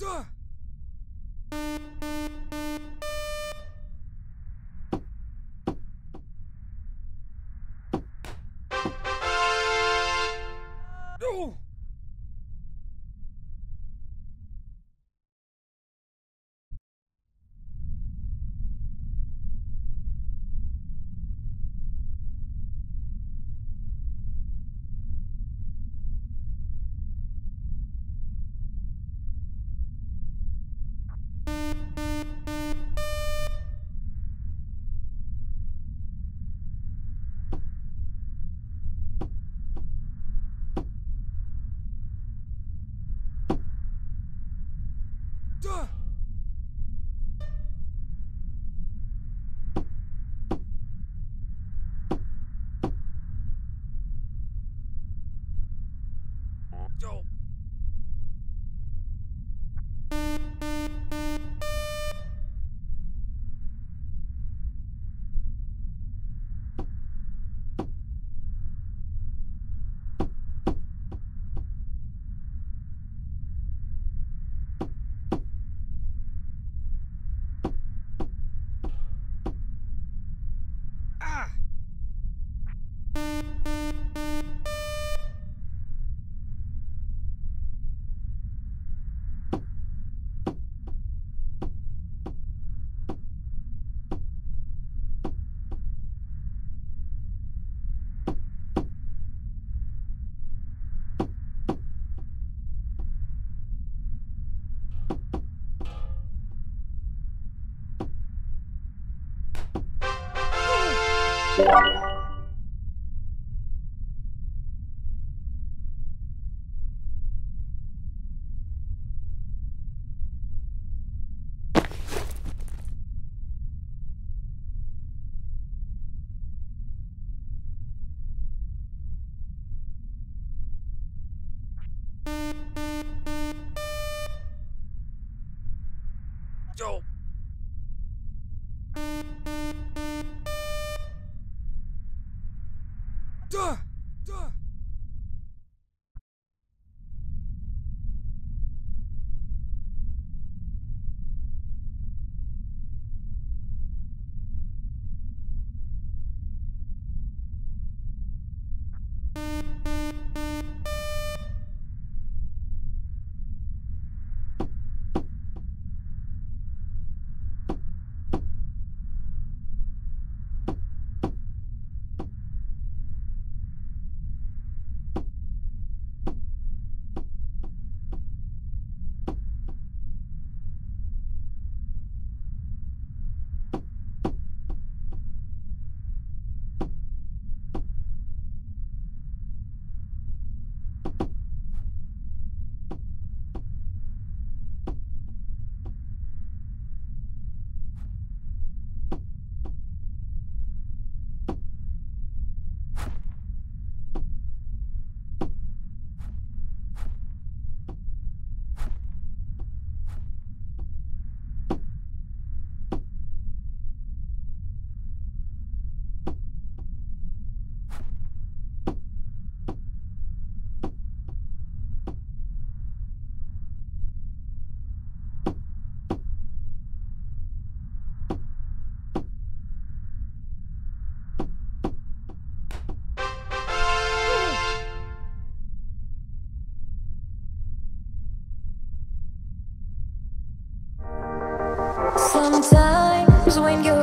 Duh! Yo! Yo! Sometimes when you're